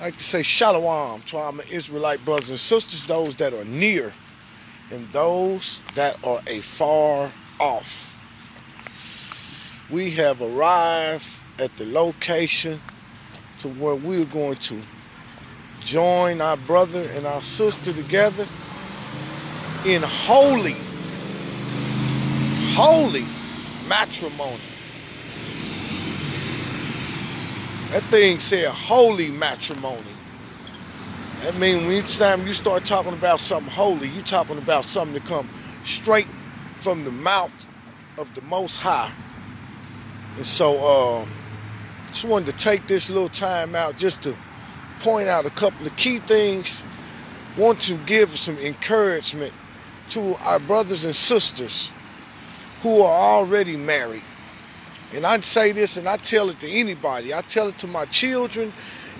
I like to say shalom to our Israelite brothers and sisters, those that are near and those that are afar off. We have arrived at the location to where we're going to join our brother and our sister together in holy, holy matrimony. That thing said holy matrimony. That means when each time you start talking about something holy, you're talking about something to come straight from the mouth of the Most High. And so, uh, just wanted to take this little time out just to point out a couple of key things. Want to give some encouragement to our brothers and sisters who are already married and I say this and I tell it to anybody. I tell it to my children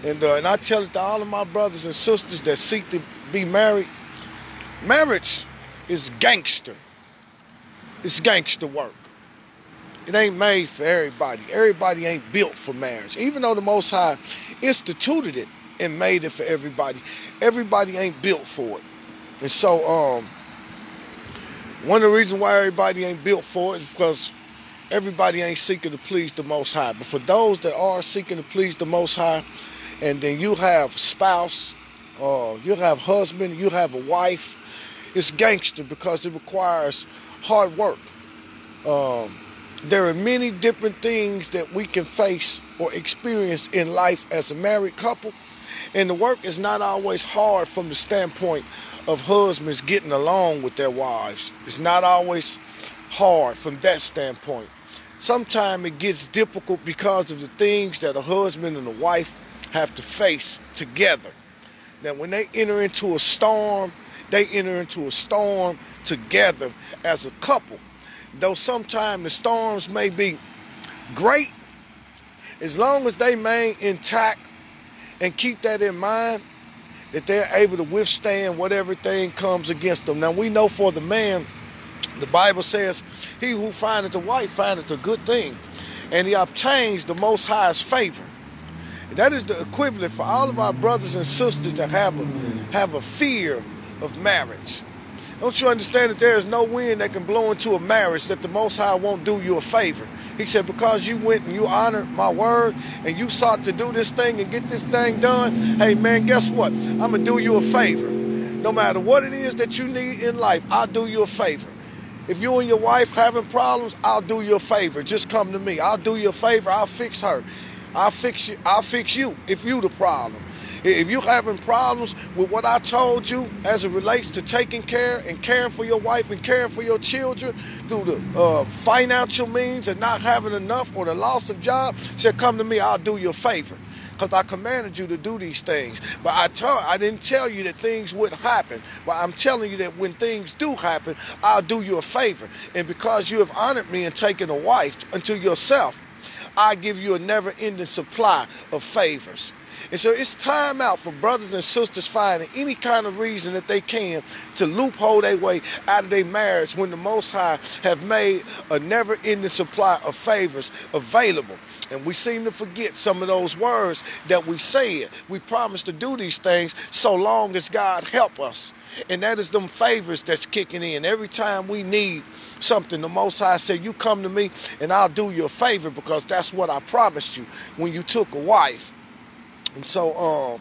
and, uh, and I tell it to all of my brothers and sisters that seek to be married. Marriage is gangster. It's gangster work. It ain't made for everybody. Everybody ain't built for marriage. Even though the Most High instituted it and made it for everybody, everybody ain't built for it. And so, um, one of the reasons why everybody ain't built for it is because everybody ain't seeking to please the Most High. But for those that are seeking to please the Most High, and then you have spouse, uh, you have husband, you have a wife, it's gangster because it requires hard work. Um, there are many different things that we can face or experience in life as a married couple, and the work is not always hard from the standpoint of husbands getting along with their wives. It's not always hard from that standpoint sometimes it gets difficult because of the things that a husband and a wife have to face together. Now, when they enter into a storm, they enter into a storm together as a couple. Though sometimes the storms may be great, as long as they remain intact and keep that in mind, that they're able to withstand whatever thing comes against them. Now, we know for the man, the Bible says, He who findeth a wife findeth a good thing, and he obtains the Most High's favor. That is the equivalent for all of our brothers and sisters that have a, have a fear of marriage. Don't you understand that there is no wind that can blow into a marriage that the Most High won't do you a favor? He said, because you went and you honored my word and you sought to do this thing and get this thing done, hey man, guess what? I'm going to do you a favor. No matter what it is that you need in life, I'll do you a favor. If you and your wife having problems, I'll do you a favor. Just come to me. I'll do you a favor. I'll fix her. I'll fix you. I'll fix you if you the problem. If you having problems with what I told you as it relates to taking care and caring for your wife and caring for your children through the uh, financial means and not having enough or the loss of job, said come to me, I'll do you a favor because I commanded you to do these things. But I I didn't tell you that things would happen. But I'm telling you that when things do happen, I'll do you a favor. And because you have honored me and taken a wife unto yourself, I give you a never-ending supply of favors. And so it's time out for brothers and sisters finding any kind of reason that they can to loophole their way out of their marriage when the Most High have made a never-ending supply of favors available. And we seem to forget some of those words that we said. We promised to do these things so long as God help us. And that is them favors that's kicking in. Every time we need something, the Most High said, you come to me and I'll do you a favor because that's what I promised you when you took a wife. And so um,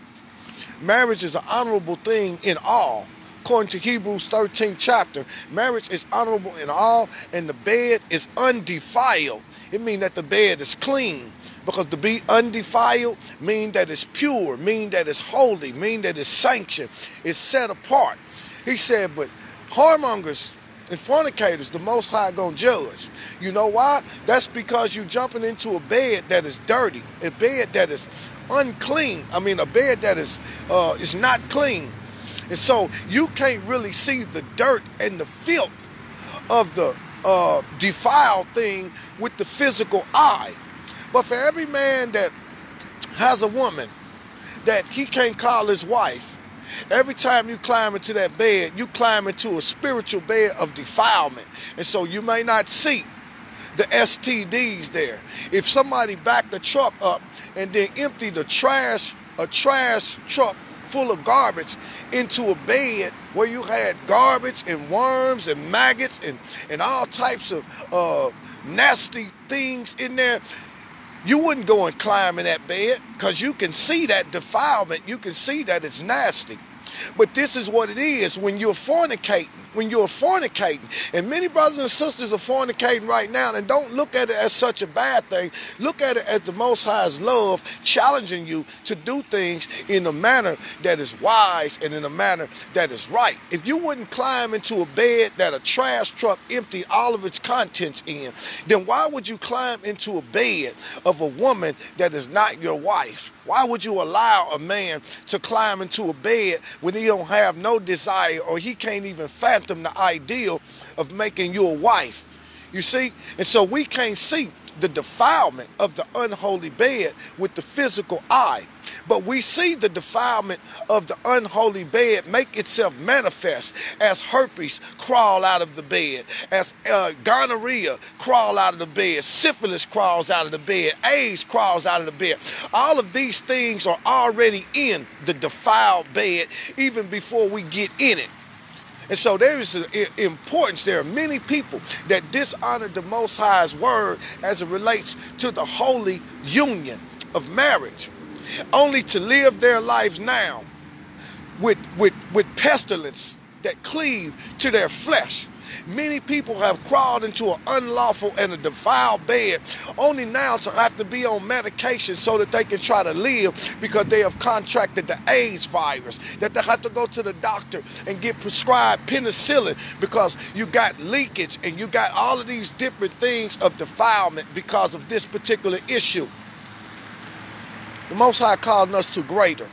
marriage is an honorable thing in all. According to Hebrews 13 chapter, marriage is honorable in all, and the bed is undefiled. It means that the bed is clean. Because to be undefiled mean that it's pure, mean that it's holy, mean that it's sanctioned, it's set apart. He said, but whoremongers and fornicators, the Most High gonna judge. You know why? That's because you jumping into a bed that is dirty, a bed that is unclean. I mean, a bed that is uh, is not clean, and so you can't really see the dirt and the filth of the uh, defiled thing with the physical eye. But for every man that has a woman that he can't call his wife, every time you climb into that bed, you climb into a spiritual bed of defilement. And so you may not see the STDs there. If somebody back the truck up and then empty the trash a trash truck full of garbage into a bed where you had garbage and worms and maggots and, and all types of uh, nasty things in there, you wouldn't go and climb in that bed because you can see that defilement. You can see that it's nasty. But this is what it is when you're fornicating when you're fornicating. And many brothers and sisters are fornicating right now and don't look at it as such a bad thing. Look at it as the Most High's love challenging you to do things in a manner that is wise and in a manner that is right. If you wouldn't climb into a bed that a trash truck emptied all of its contents in, then why would you climb into a bed of a woman that is not your wife? Why would you allow a man to climb into a bed when he don't have no desire or he can't even fathom the ideal of making you a wife? You see? And so we can't see the defilement of the unholy bed with the physical eye. But we see the defilement of the unholy bed make itself manifest as herpes crawl out of the bed, as uh, gonorrhea crawl out of the bed, syphilis crawls out of the bed, AIDS crawls out of the bed. All of these things are already in the defiled bed even before we get in it. And so there is an importance. There are many people that dishonor the Most High's word as it relates to the holy union of marriage, only to live their lives now with, with, with pestilence that cleave to their flesh Many people have crawled into an unlawful and a defiled bed only now to have to be on medication so that they can try to live because they have contracted the AIDS virus. That they have to go to the doctor and get prescribed penicillin because you got leakage and you got all of these different things of defilement because of this particular issue. The Most High called us to greater.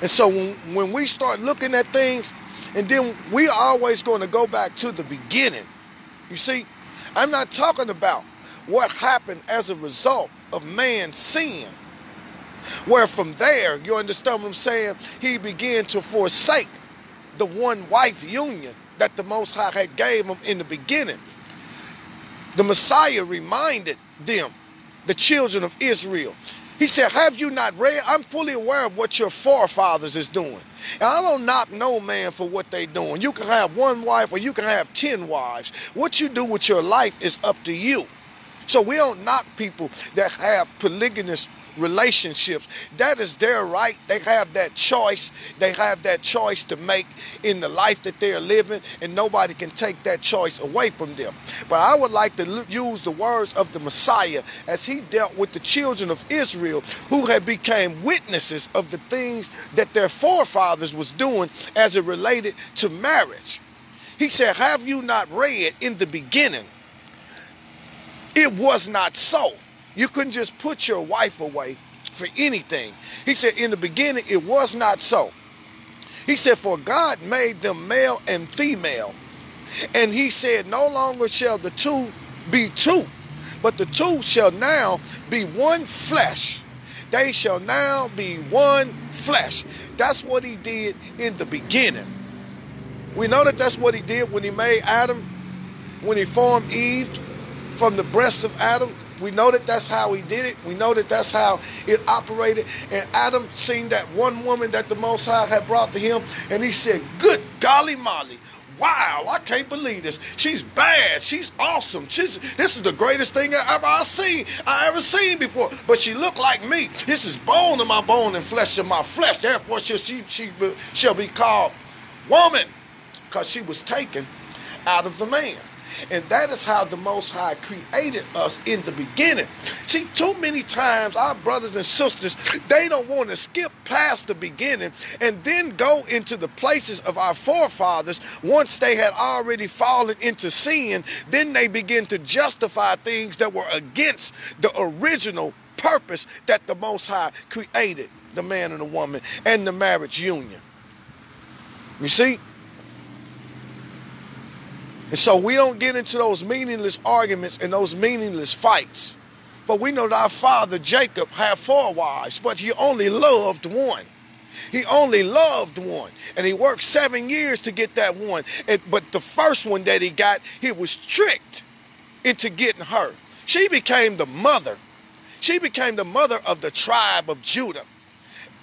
And so when, when we start looking at things and then we always going to go back to the beginning. You see, I'm not talking about what happened as a result of man's sin. Where from there, you understand what I'm saying? He began to forsake the one wife union that the Most High had gave him in the beginning. The Messiah reminded them, the children of Israel. He said, Have you not read? I'm fully aware of what your forefathers is doing. And I don't knock no man for what they doing. You can have one wife or you can have 10 wives. What you do with your life is up to you. So we don't knock people that have polygamous relationships. That is their right. They have that choice. They have that choice to make in the life that they're living, and nobody can take that choice away from them. But I would like to use the words of the Messiah as he dealt with the children of Israel who had became witnesses of the things that their forefathers was doing as it related to marriage. He said, Have you not read in the beginning? It was not so. You couldn't just put your wife away for anything. He said, in the beginning, it was not so. He said, for God made them male and female. And he said, no longer shall the two be two, but the two shall now be one flesh. They shall now be one flesh. That's what he did in the beginning. We know that that's what he did when he made Adam, when he formed Eve from the breast of Adam. We know that that's how he did it. We know that that's how it operated. And Adam seen that one woman that the Most High had brought to him, and he said, Good golly molly. Wow, I can't believe this. She's bad. She's awesome. She's this is the greatest thing I ever I seen. I ever seen before. But she looked like me. This is bone of my bone and flesh of my flesh. Therefore, she she, she shall be called woman, because she was taken out of the man. And that is how the Most High created us in the beginning. See, too many times our brothers and sisters, they don't want to skip past the beginning and then go into the places of our forefathers once they had already fallen into sin. Then they begin to justify things that were against the original purpose that the Most High created the man and the woman and the marriage union. You see? And so we don't get into those meaningless arguments and those meaningless fights. But we know that our father Jacob had four wives, but he only loved one. He only loved one. And he worked seven years to get that one. And, but the first one that he got, he was tricked into getting her. She became the mother. She became the mother of the tribe of Judah.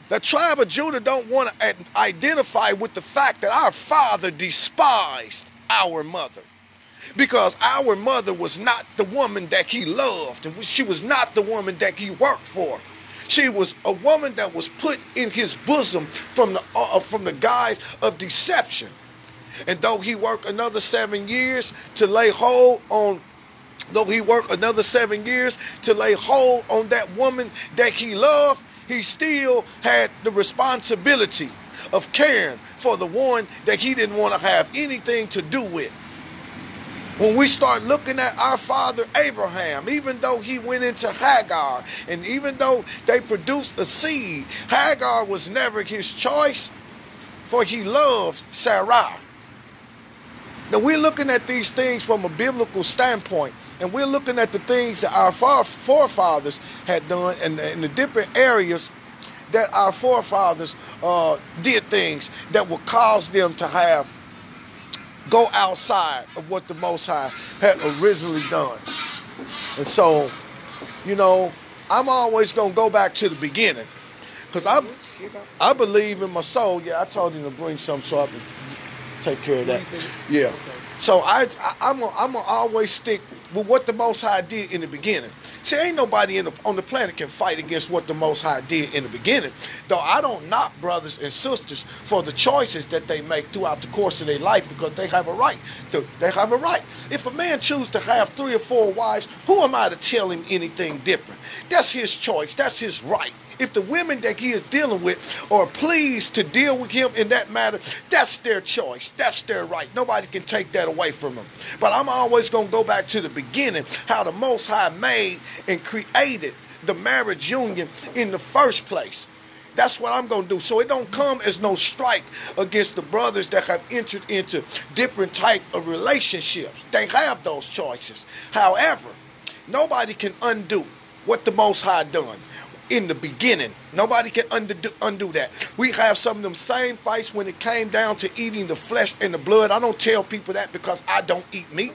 The tribe of Judah don't want to identify with the fact that our father despised our mother. Because our mother was not the woman that he loved, and she was not the woman that he worked for. She was a woman that was put in his bosom from the uh, from the guise of deception. And though he worked another seven years to lay hold on though he worked another seven years to lay hold on that woman that he loved, he still had the responsibility of caring for the one that he didn't want to have anything to do with. When we start looking at our father Abraham, even though he went into Hagar, and even though they produced a seed, Hagar was never his choice, for he loved Sarah. Now we're looking at these things from a biblical standpoint, and we're looking at the things that our forefathers had done and, and the different areas that our forefathers uh, did things that would cause them to have go outside of what the Most High had originally done. And so, you know, I'm always going to go back to the beginning because I, I believe in my soul. Yeah, I told him to bring some so I can take care of that. Yeah. So I, I am I'm gonna always stick with what the Most High did in the beginning. See, ain't nobody the, on the planet can fight against what the Most High did in the beginning. Though I don't knock brothers and sisters for the choices that they make throughout the course of their life because they have a right. To, they have a right. If a man chooses to have three or four wives, who am I to tell him anything different? That's his choice. That's his right. If the women that he is dealing with are pleased to deal with him in that matter, that's their choice. That's their right. Nobody can take that away from them. But I'm always going to go back to the beginning, how the Most High made and created the marriage union in the first place. That's what I'm going to do. So it don't come as no strike against the brothers that have entered into different type of relationships. They have those choices. However, nobody can undo what the Most High done in the beginning. Nobody can undo, undo that. We have some of them same fights when it came down to eating the flesh and the blood. I don't tell people that because I don't eat meat.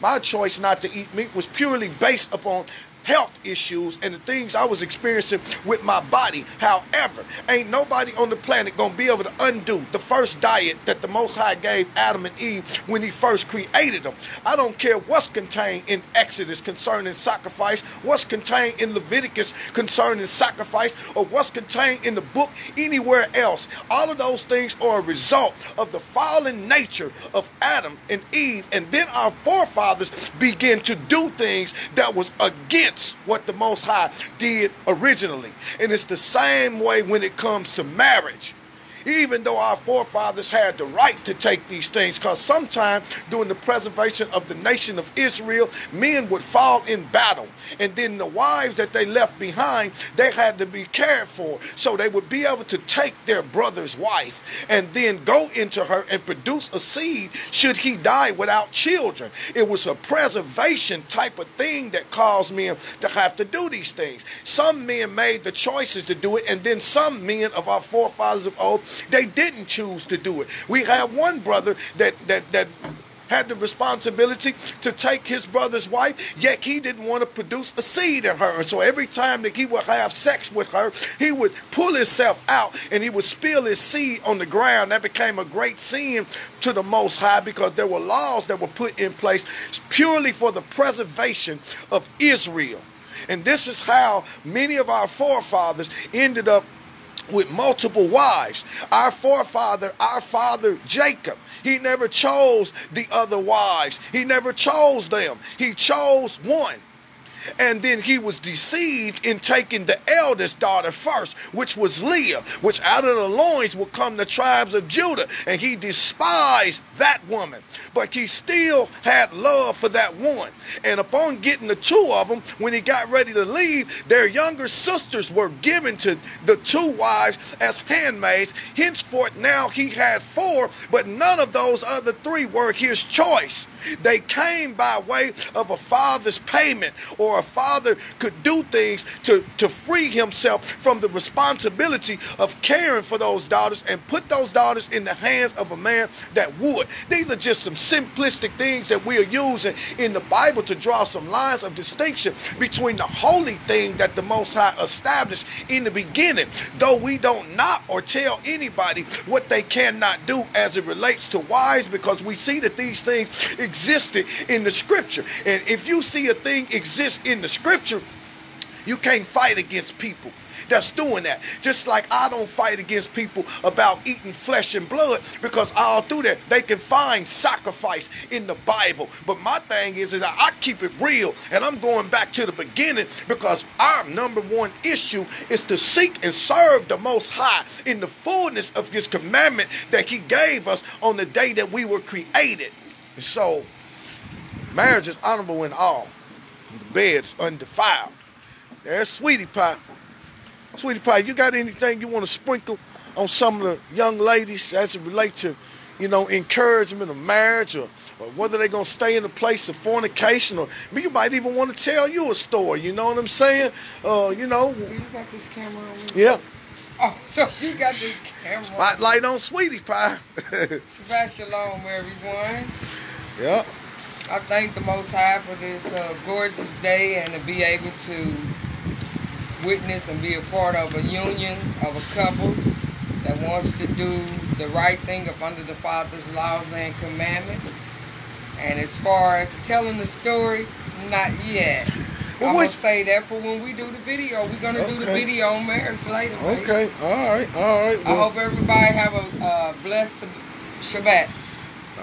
My choice not to eat meat was purely based upon health issues and the things I was experiencing with my body. However, ain't nobody on the planet gonna be able to undo the first diet that the Most High gave Adam and Eve when He first created them. I don't care what's contained in Exodus concerning sacrifice, what's contained in Leviticus concerning sacrifice, or what's contained in the book anywhere else. All of those things are a result of the fallen nature of Adam and Eve, and then our forefathers began to do things that was against against what the Most High did originally. And it's the same way when it comes to marriage even though our forefathers had the right to take these things, because sometimes during the preservation of the nation of Israel, men would fall in battle. And then the wives that they left behind, they had to be cared for. So they would be able to take their brother's wife and then go into her and produce a seed should he die without children. It was a preservation type of thing that caused men to have to do these things. Some men made the choices to do it, and then some men of our forefathers of old they didn't choose to do it. We have one brother that that that had the responsibility to take his brother's wife, yet he didn't want to produce a seed in her. And so every time that he would have sex with her, he would pull himself out and he would spill his seed on the ground. That became a great sin to the Most High because there were laws that were put in place purely for the preservation of Israel. And this is how many of our forefathers ended up with multiple wives. Our forefather, our father Jacob, he never chose the other wives. He never chose them. He chose one. And then he was deceived in taking the eldest daughter first, which was Leah, which out of the loins would come the tribes of Judah. And he despised that woman. But he still had love for that one. And upon getting the two of them, when he got ready to leave, their younger sisters were given to the two wives as handmaids. Henceforth, now he had four, but none of those other three were his choice. They came by way of a father's payment, or a father could do things to, to free himself from the responsibility of caring for those daughters and put those daughters in the hands of a man that would. These are just some simplistic things that we are using in the Bible to draw some lines of distinction between the holy thing that the Most High established in the beginning, though we don't knock or tell anybody what they cannot do as it relates to wives because we see that these things existed in the scripture. And if you see a thing exist in the scripture, you can't fight against people that's doing that. Just like I don't fight against people about eating flesh and blood because all through that they can find sacrifice in the Bible. But my thing is, is I keep it real and I'm going back to the beginning because our number one issue is to seek and serve the Most High in the fullness of His commandment that He gave us on the day that we were created. So, marriage is honorable in all. And the bed is undefiled. There's Sweetie Pie. Sweetie Pie, you got anything you want to sprinkle on some of the young ladies as it relates to, you know, encouragement of marriage or, or whether they're going to stay in the place of fornication or I mean, you might even want to tell you a story, you know what I'm saying? Uh, you know. So you got this camera on? Yeah. Oh, so you got this camera. Spotlight on Sweetie Pie. Shabbat shalom, everyone. Yep. I thank the Most High for this uh, gorgeous day and to be able to witness and be a part of a union of a couple that wants to do the right thing up under the Father's laws and commandments. And as far as telling the story, not yet. Well, I'm gonna say that for when we do the video. We're gonna do the video on marriage later. Okay. All right. All right. I hope everybody have a uh, blessed Shabbat.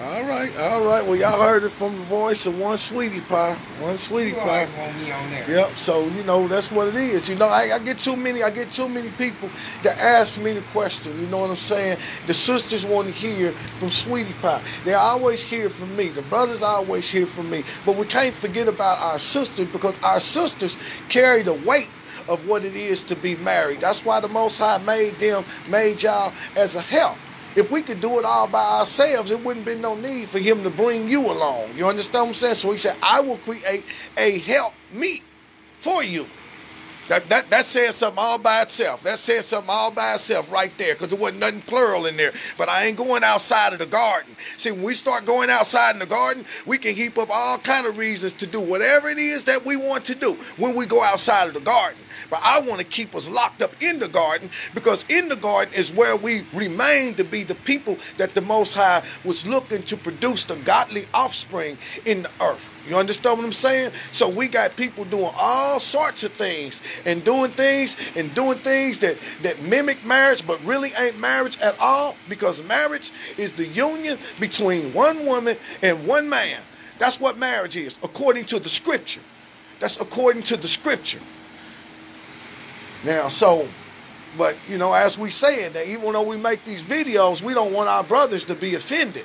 All right. All right. Well, y'all heard it from the voice of one Sweetie Pie. One Sweetie Pie. on. Yep. So you know that's what it is. You know, I, I get too many. I get too many people that ask me the question. You know what I'm saying? The sisters want to hear from Sweetie Pie. They always hear from me. The brothers always hear from me. But we can't forget about our sisters because our sisters carry the weight of what it is to be married. That's why the Most High made them, made y'all as a help. If we could do it all by ourselves, it wouldn't be no need for him to bring you along. You understand what I'm saying? So he said, I will create a help meet for you. That, that, that says something all by itself. That says something all by itself right there because there wasn't nothing plural in there. But I ain't going outside of the garden. See, when we start going outside in the garden, we can heap up all kind of reasons to do whatever it is that we want to do when we go outside of the garden. But I want to keep us locked up in the garden because in the garden is where we remain to be the people that the Most High was looking to produce the godly offspring in the earth. You understand what I'm saying? So we got people doing all sorts of things and doing things and doing things that, that mimic marriage but really ain't marriage at all because marriage is the union between one woman and one man. That's what marriage is, according to the scripture. That's according to the scripture. Now, so, but you know, as we said, that even though we make these videos, we don't want our brothers to be offended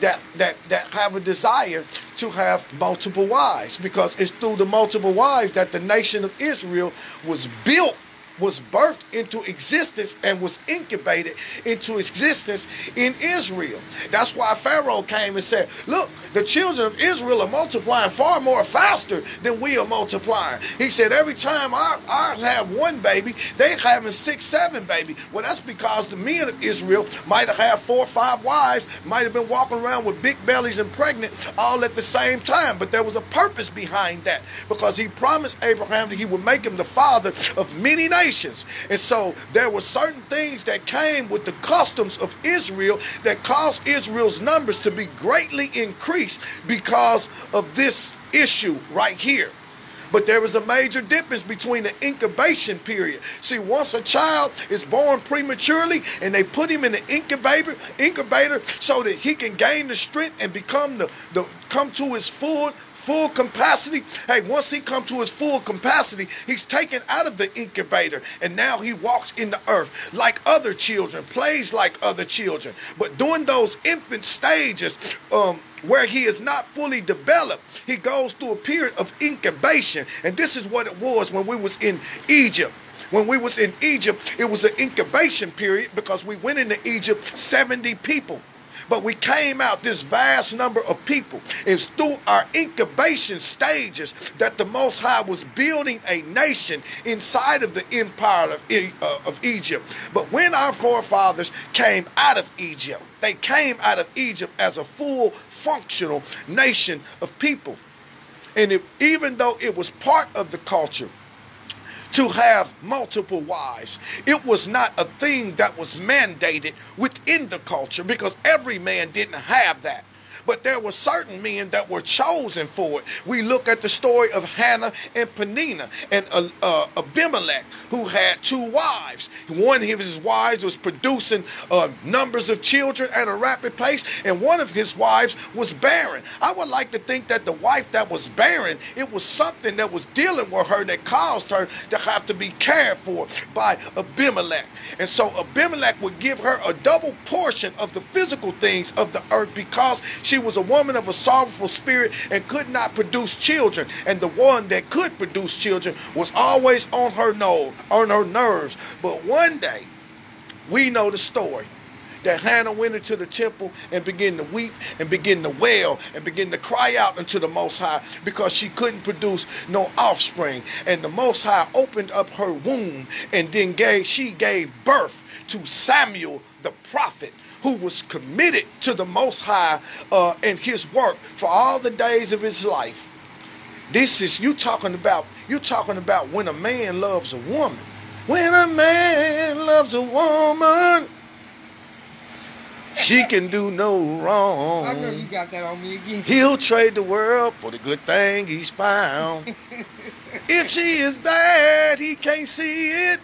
that that that have a desire to have multiple wives because it's through the multiple wives that the nation of Israel was built was birthed into existence and was incubated into existence in Israel. That's why Pharaoh came and said, Look, the children of Israel are multiplying far more faster than we are multiplying. He said, Every time I, I have one baby, they having six, seven baby. Well, that's because the men of Israel might have had four or five wives, might have been walking around with big bellies and pregnant all at the same time. But there was a purpose behind that because he promised Abraham that he would make him the father of many nations. And so there were certain things that came with the customs of Israel that caused Israel's numbers to be greatly increased because of this issue right here. But there is a major difference between the incubation period. See, once a child is born prematurely and they put him in the incubator, incubator so that he can gain the strength and become the, the come to his full full capacity. Hey, once he come to his full capacity, he's taken out of the incubator and now he walks in the earth like other children, plays like other children. But during those infant stages, um, where he is not fully developed, he goes through a period of incubation. And this is what it was when we was in Egypt. When we was in Egypt, it was an incubation period because we went into Egypt 70 people. But we came out, this vast number of people. It's through our incubation stages that the Most High was building a nation inside of the empire of, uh, of Egypt. But when our forefathers came out of Egypt, they came out of Egypt as a full functional nation of people. And it, even though it was part of the culture, to have multiple wives. It was not a thing that was mandated within the culture because every man didn't have that but there were certain men that were chosen for it. We look at the story of Hannah and Penina and uh, uh, Abimelech, who had two wives. One of his wives was producing uh, numbers of children at a rapid pace, and one of his wives was barren. I would like to think that the wife that was barren, it was something that was dealing with her that caused her to have to be cared for by Abimelech. And so Abimelech would give her a double portion of the physical things of the earth because she was a woman of a sorrowful spirit and could not produce children. And the one that could produce children was always on her nose, on her nerves. But one day, we know the story that Hannah went into the temple and began to weep and begin to wail and begin to cry out unto the Most High because she couldn't produce no offspring. And the Most High opened up her womb and then gave she gave birth to Samuel the prophet who was committed to the Most High uh, and His work for all the days of his life. This is you talking about. You talking about when a man loves a woman. When a man loves a woman, she can do no wrong. I know you got that on me again. He'll trade the world for the good thing he's found. if she is bad, he can't see it.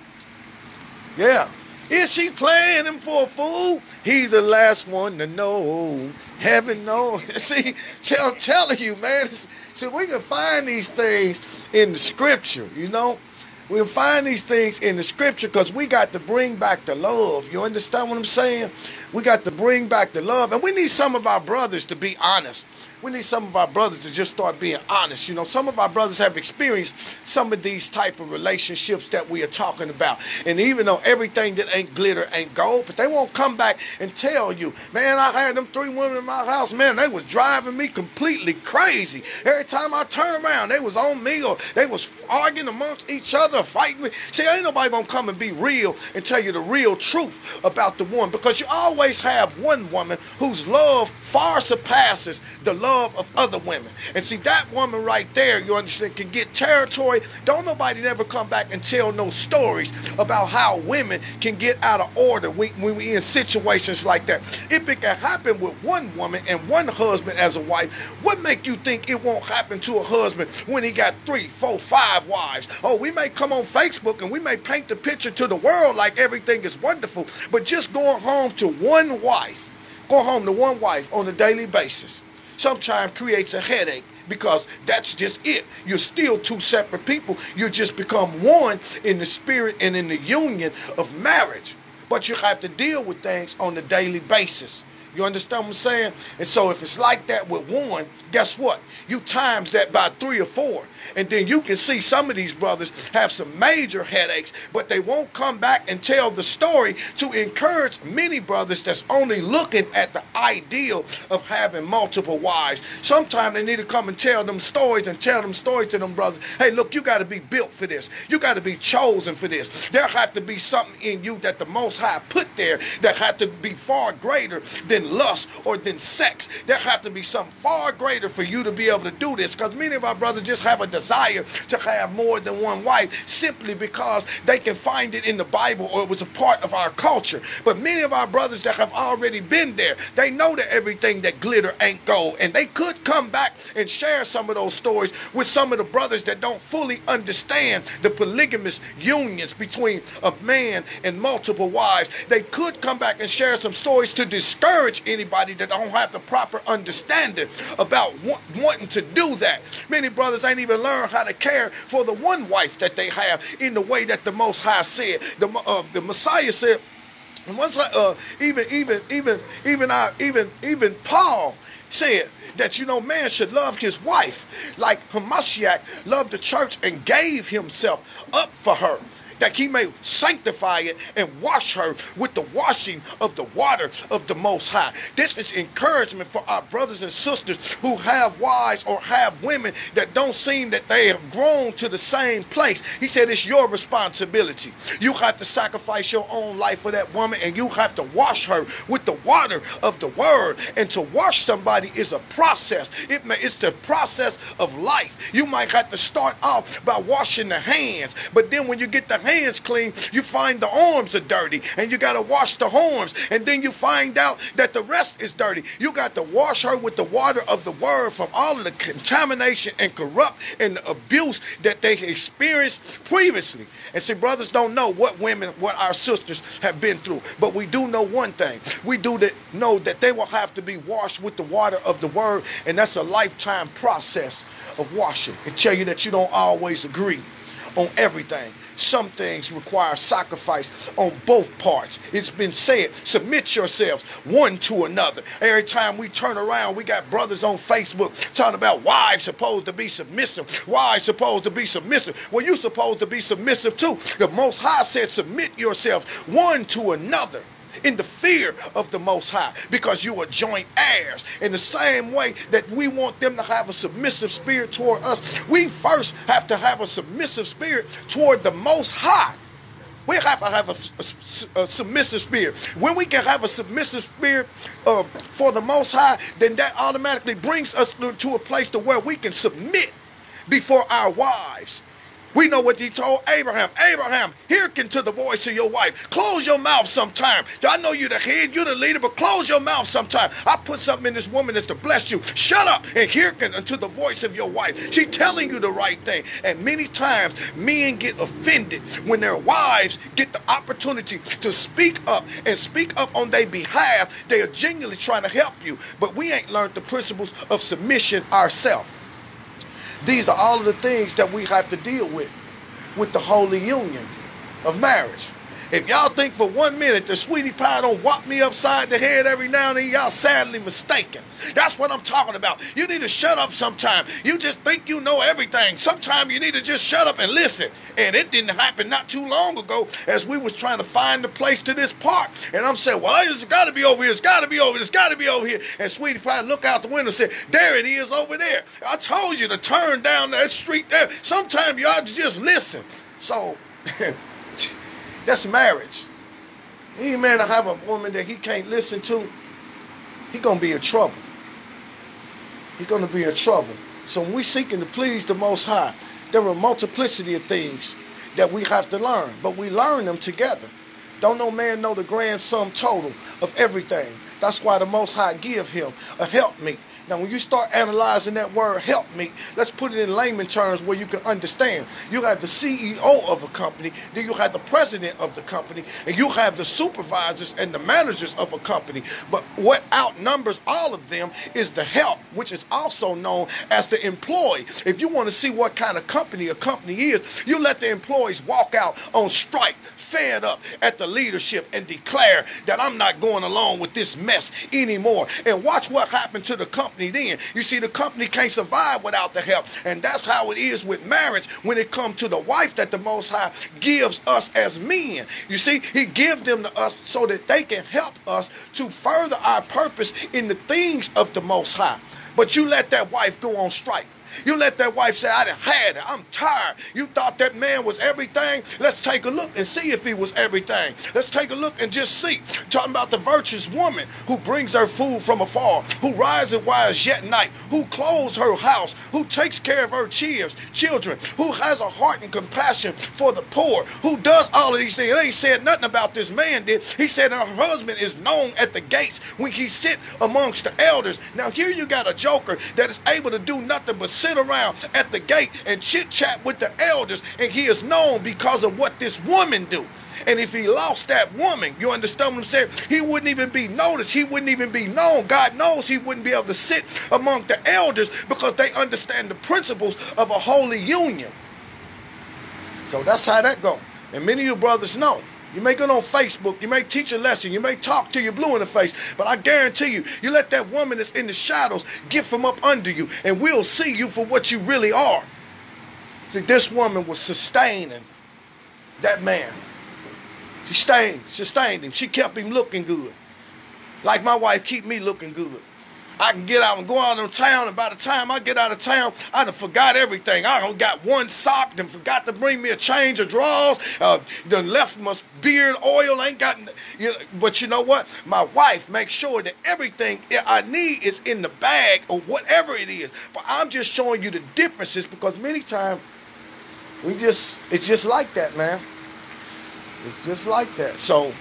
Yeah. If she playing him for a fool, he's the last one to know. Heaven knows. See, I'm telling you, man. So we can find these things in the scripture, you know. We can find these things in the scripture because we got to bring back the love. You understand what I'm saying? We got to bring back the love. And we need some of our brothers to be honest we need some of our brothers to just start being honest. You know, some of our brothers have experienced some of these type of relationships that we are talking about. And even though everything that ain't glitter ain't gold, but they won't come back and tell you, man, I had them three women in my house, man, they was driving me completely crazy. Every time I turn around, they was on me or they was arguing amongst each other, fighting me. See, ain't nobody gonna come and be real and tell you the real truth about the one because you always have one woman whose love far surpasses the love of other women. And see, that woman right there, you understand, can get territory. Don't nobody never come back and tell no stories about how women can get out of order when we're in situations like that. If it can happen with one woman and one husband as a wife, what make you think it won't happen to a husband when he got three, four, five wives? Oh, we may come on Facebook and we may paint the picture to the world like everything is wonderful, but just going home to one wife, go home to one wife on a daily basis sometimes creates a headache because that's just it. You're still two separate people. You just become one in the spirit and in the union of marriage. But you have to deal with things on a daily basis. You understand what I'm saying? And so if it's like that with one, guess what? You times that by three or four. And then you can see some of these brothers have some major headaches, but they won't come back and tell the story to encourage many brothers that's only looking at the ideal of having multiple wives. Sometimes they need to come and tell them stories and tell them stories to them brothers. Hey, look, you got to be built for this. You got to be chosen for this. There have to be something in you that the Most High put there that had to be far greater than lust or than sex. There have to be something far greater for you to be able to do this because many of our brothers just have a desire to have more than one wife simply because they can find it in the Bible or it was a part of our culture. But many of our brothers that have already been there, they know that everything that glitter ain't gold. And they could come back and share some of those stories with some of the brothers that don't fully understand the polygamous unions between a man and multiple wives. They could come back and share some stories to discourage anybody that don't have the proper understanding about wanting to do that. Many brothers ain't even learn how to care for the one wife that they have in the way that the Most High said. The, uh, the Messiah said, and once uh, even even even even I even even Paul said that you know man should love his wife like Hamashiach loved the church and gave himself up for her. That he may sanctify it and wash her with the washing of the water of the Most High. This is encouragement for our brothers and sisters who have wives or have women that don't seem that they have grown to the same place. He said it's your responsibility. You have to sacrifice your own life for that woman and you have to wash her with the water of the word. And to wash somebody is a process. It may, it's the process of life. You might have to start off by washing the hands, but then when you get the hands clean, you find the arms are dirty and you got to wash the horns. And then you find out that the rest is dirty. You got to wash her with the water of the word from all of the contamination and corrupt and abuse that they experienced previously. And see, brothers don't know what women, what our sisters have been through. But we do know one thing. We do that, know that they will have to be washed with the water of the word. And that's a lifetime process of washing. And tell you that you don't always agree on everything. Some things require sacrifice on both parts. It's been said, submit yourselves one to another. Every time we turn around, we got brothers on Facebook talking about wives supposed to be submissive, wives supposed to be submissive. Well, you supposed to be submissive too. The Most High said, submit yourselves one to another in the fear of the Most High because you are joint heirs. In the same way that we want them to have a submissive spirit toward us, we first have to have a submissive spirit toward the Most High. We have to have a, a, a, submissive spirit. When we can have a submissive spirit uh, for the Most High, then that automatically brings us to a place to where we can submit before our wives we know what he told Abraham. Abraham, hearken to the voice of your wife. Close your mouth sometime. I know you're the head, you're the leader, but close your mouth sometime. I put something in this woman that's to bless you. Shut up and hearken unto the voice of your wife. She's telling you the right thing. And many times men get offended when their wives get the opportunity to speak up and speak up on their behalf. They are genuinely trying to help you. But we ain't learned the principles of submission ourselves. These are all of the things that we have to deal with with the holy union of marriage. If y'all think for one minute the sweetie pie don't whop me upside the head every now and then, y'all sadly mistaken. That's what I'm talking about. You need to shut up sometime. You just think you know everything. Sometimes you need to just shut up and listen. And it didn't happen not too long ago as we was trying to find the place to this park. And I'm saying, well, it's got to be over here. It's got to be over here. It's got to be over here. And Sweetie Pie look out the window and said, there it is over there. I told you to turn down that street there. Sometimes y'all just listen. So That's marriage. Any man to have a woman that he can't listen to, he gonna be in trouble. He gonna be in trouble. So when we seeking to please the Most High, there are multiplicity of things that we have to learn, but we learn them together. Don't no man know the grand sum total of everything. That's why the Most High give him a helpmeet now, when you start analyzing that word help me, let's put it in layman terms where you can understand. You have the CEO of a company, then you have the president of the company, and you have the supervisors and the managers of a company. But what outnumbers all of them is the help, which is also known as the employee. If you want to see what kind of company a company is, you let the employees walk out on strike, fed up at the leadership, and declare that I'm not going along with this mess anymore. And watch what happened to the company company then. You see, the company can't survive without the help. And that's how it is with marriage when it comes to the wife that the Most High gives us as men. You see, He gives them to us so that they can help us to further our purpose in the things of the Most High. But you let that wife go on strike. You let that wife say, I done had it. I'm tired. You thought that man was everything. Let's take a look and see if he was everything. Let's take a look and just see. Talking about the virtuous woman who brings her food from afar, who rises while it's yet night, who clothes her house, who takes care of her cheers, children, who has a heart and compassion for the poor, who does all of these things. It ain't said nothing about this man did. He said her husband is known at the gates when he sit amongst the elders. Now here you got a joker that is able to do nothing but sit around at the gate and chit chat with the elders, and he is known because of what this woman do. And if he lost that woman, you understand what I'm saying? He wouldn't even be noticed. He wouldn't even be known. God knows he wouldn't be able to sit among the elders because they understand the principles of a holy union. So that's how that go. And many of you brothers know. You may get on Facebook, you may teach a lesson, you may talk to you blue in the face, but I guarantee you, you let that woman that's in the shadows get from up under you, and we'll see you for what you really are. See, this woman was sustaining that man. She sustained, sustained him. She kept him looking good. Like my wife keep me looking good. I can get out and go out of town, and by the time I get out of town, I done forgot everything. I done got one sock, then forgot to bring me a change of drawers, uh, done left my beard oil, ain't got, you know, but you know what? My wife makes sure that everything I need is in the bag or whatever it is. But I'm just showing you the differences because many times we just, it's just like that, man. It's just like that. So,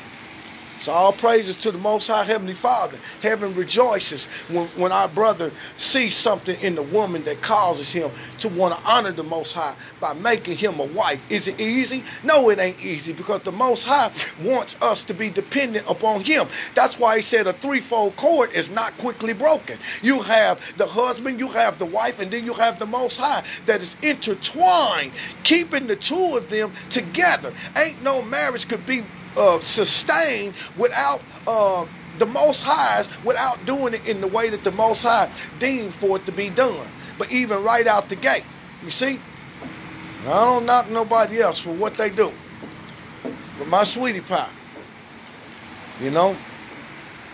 so all praises to the Most High Heavenly Father. Heaven rejoices when, when our brother sees something in the woman that causes him to want to honor the Most High by making him a wife. Is it easy? No, it ain't easy because the Most High wants us to be dependent upon him. That's why he said a threefold cord is not quickly broken. You have the husband, you have the wife, and then you have the Most High that is intertwined, keeping the two of them together. Ain't no marriage could be uh, sustained without uh, the Most Highs, without doing it in the way that the Most High deemed for it to be done. But even right out the gate, you see, I don't knock nobody else for what they do. But my sweetie pie, you know,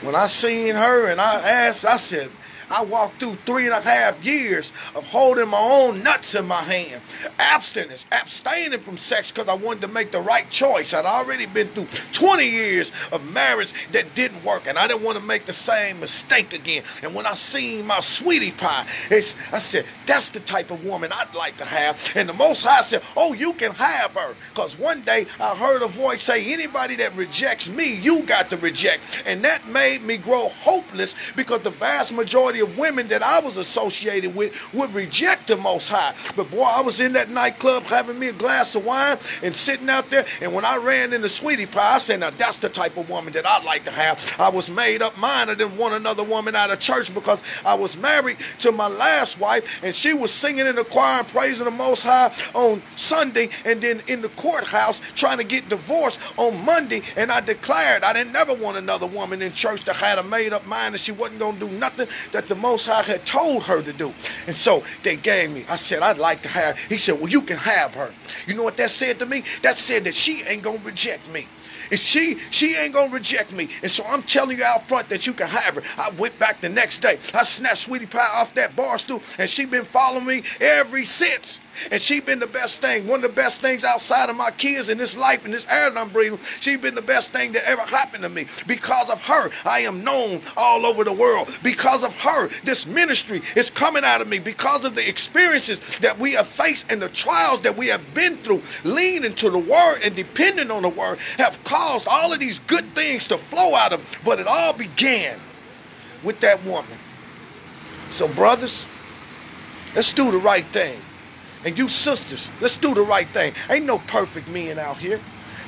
when I seen her and I asked, I said, I walked through three and a half years of holding my own nuts in my hand. Abstinence, abstaining from sex because I wanted to make the right choice. I'd already been through 20 years of marriage that didn't work, and I didn't want to make the same mistake again. And when I seen my sweetie pie, I said, that's the type of woman I'd like to have. And the Most High said, oh, you can have her. Because one day I heard a voice say, anybody that rejects me, you got to reject. And that made me grow hopeless because the vast majority of women that I was associated with would reject the Most High. But boy, I was in that nightclub having me a glass of wine and sitting out there. And when I ran into Sweetie Pie, I said, now that's the type of woman that I'd like to have. I was made up mind. I didn't want another woman out of church because I was married to my last wife and she was singing in the choir and praising the Most High on Sunday and then in the courthouse trying to get divorced on Monday. And I declared I didn't never want another woman in church that had a made up mind and she wasn't going to do nothing that the Most High had told her to do. And so they gave me. I said, I'd like to have. He said, Well, you can have her. You know what that said to me? That said that she ain't gonna reject me. And she she ain't gonna reject me. And so I'm telling you out front that you can have her. I went back the next day. I snatched Sweetie Pie off that bar stool, and she been following me ever since. And she been the best thing, one of the best things outside of my kids in this life and this air that I'm breathing. She been the best thing that ever happened to me. Because of her, I am known all over the world. Because of her, this ministry is coming out of me. Because of the experiences that we have faced and the trials that we have been through, leaning to the word and depending on the word, have caused all of these good things to flow out of. But it all began with that woman. So, brothers, let's do the right thing. And you sisters, let's do the right thing. Ain't no perfect men out here.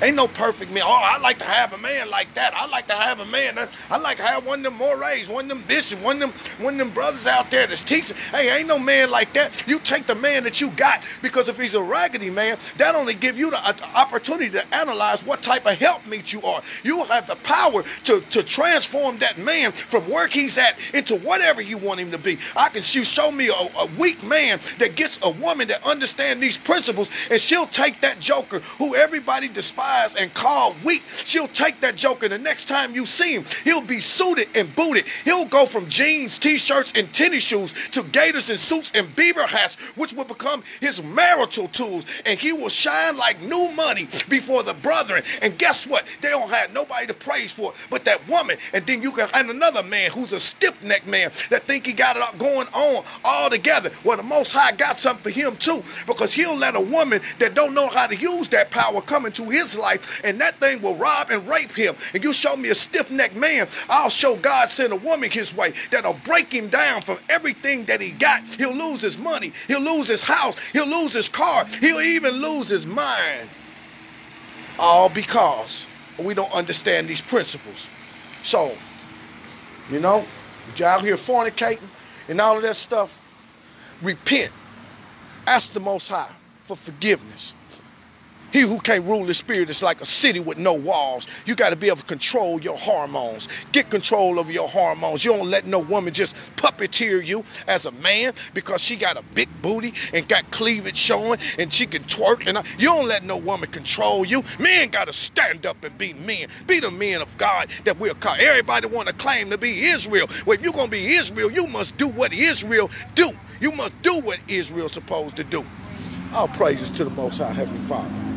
Ain't no perfect man. Oh, I like to have a man like that. I like to have a man. I like to have one of them mores, one of them bishops, one of them, one of them brothers out there that's teaching. Hey, ain't no man like that. You take the man that you got because if he's a raggedy man, that only give you the uh, opportunity to analyze what type of helpmeet you are. You have the power to, to transform that man from where he's at into whatever you want him to be. I can you show me a, a weak man that gets a woman that understands these principles, and she'll take that joker who everybody despises and called weak, she'll take that joker. The next time you see him, he'll be suited and booted. He'll go from jeans, t-shirts, and tennis shoes to gators and suits and beaver hats, which will become his marital tools. And he will shine like new money before the brethren. And guess what? They don't have nobody to praise for but that woman. And then you can find another man who's a stiff-necked man that think he got it going on all together. Well, the Most High got something for him too, because he'll let a woman that don't know how to use that power come into his life, and that thing will rob and rape him. And you show me a stiff necked man, I'll show God send a woman his way that'll break him down from everything that he got. He'll lose his money, he'll lose his house, he'll lose his car, he'll even lose his mind. All because we don't understand these principles. So, you know, you're out here fornicating and all of that stuff, repent. Ask the Most High for forgiveness. He who can't rule the spirit is like a city with no walls. You got to be able to control your hormones. Get control over your hormones. You don't let no woman just puppeteer you as a man because she got a big booty and got cleavage showing and she can twerk. And you don't let no woman control you. Men got to stand up and be men. Be the men of God that we're called. Everybody want to claim to be Israel. Well, if you're going to be Israel, you must do what Israel do. You must do what Israel's supposed to do. All praises to the Most High Heavenly Father.